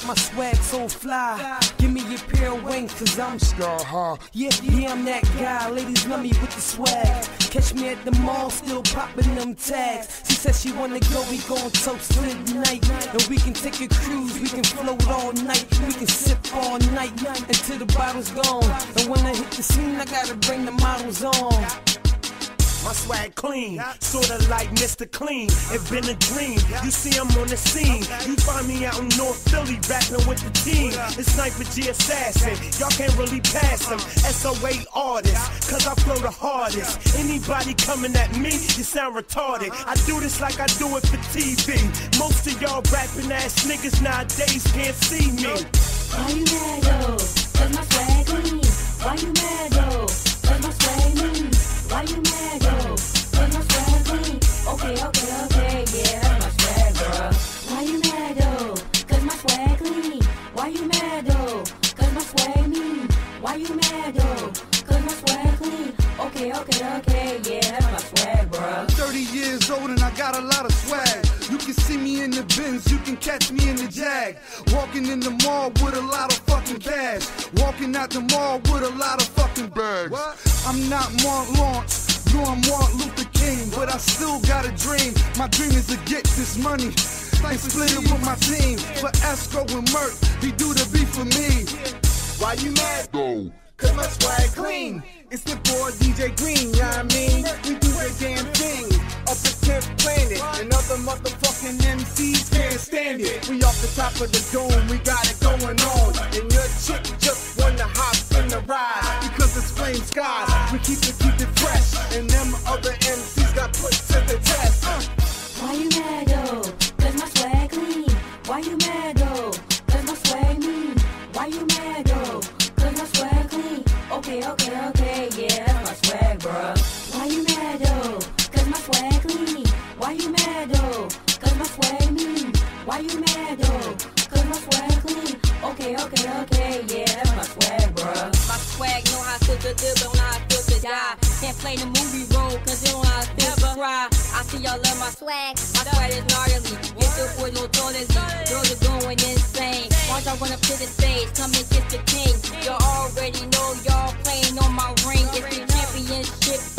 so fly. Give me your pair of wings, cause I'm high. Yeah, yeah, I'm that guy. Ladies love me with the swag. Catch me at the mall, still popping them tags. She said she wanna go, we gon' toast tonight. And we can take a cruise, we can float all night. We can sip all night until the bottle's gone. And when I hit the scene, I gotta bring the models on. My swag clean, sorta like Mr. Clean. It's been a dream. You see I'm on the scene. You find me out in North Philly rapping with the team. It's Sniper G Assassin. Y'all can't really pass him. Uh. SOA artist, cause I flow the hardest. Anybody coming at me, you sound retarded. Uh-huh. I do this like I do it for TV. Most of y'all rapping ass niggas nowadays can't see me. Clean. Why you mad though? Cause my swag mean. Why you mad though? Cause my swag clean. Okay, okay, okay, yeah, that's my swag, bruh. 30 years old and I got a lot of swag. You can see me in the bins, you can catch me in the jag. Walking in the mall with a lot of fucking cash. Walking out the mall with a lot of fucking bags. I'm not Mark Lawrence, no, I'm Martin Luther King, but I still got a dream. My dream is to get this money. And split it with my team. For Esco and Murk, he do the beat for me. Why you mad though? Cause my swag clean. It's the boy DJ Green, what I mean? We do the damn thing. Up the 10th planet. And other motherfucking MCs can't stand it. We off the top of the dome, we got it going on. And your chick just wanna hop in the ride. Because it's flame skies, we keep it, keep it mad though? Cause my swag mean. Why you mad though? Cause my swag clean. Okay, okay, okay, yeah, that's my swag, bruh. My swag know how to live, don't know how to die. Can't play the movie role, cause they don't know how to cry. I see y'all love my swag, my swag is gnarly. Get the boys no toilet girls are going insane. Once I run up to the stage, come and kiss the king. Y'all already know y'all playing on my ring. It's the championship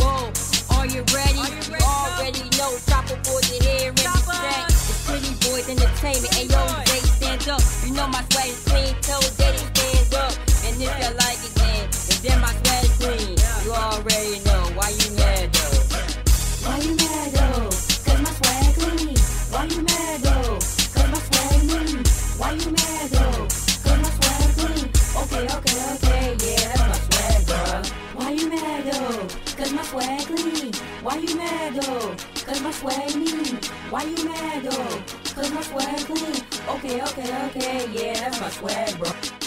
Boys Entertainment. Hey yo, they stand up. You know my swag is clean, so they stand up. And if you like it, then, then my swag is clean. You already know. Why you mad though? Why you mad though? Cause my swag clean. Why you mad though? Cause my swag mean. Why you mad though? Cause my swag clean. Okay, okay, okay, yeah, that's my swag, bruh. Why you mad though? Cause my swag clean. Why you mad though? Cause my swag mean. Why you mad though? Cause my swag clean. Okay, okay, okay, yeah, that's my swag, bruh.